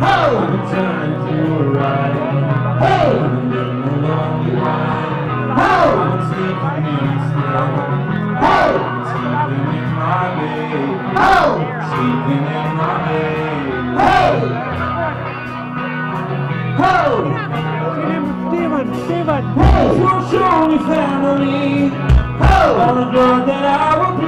Ho! I'm a to I'm a lonely I'm your family? Oh, the blood that I will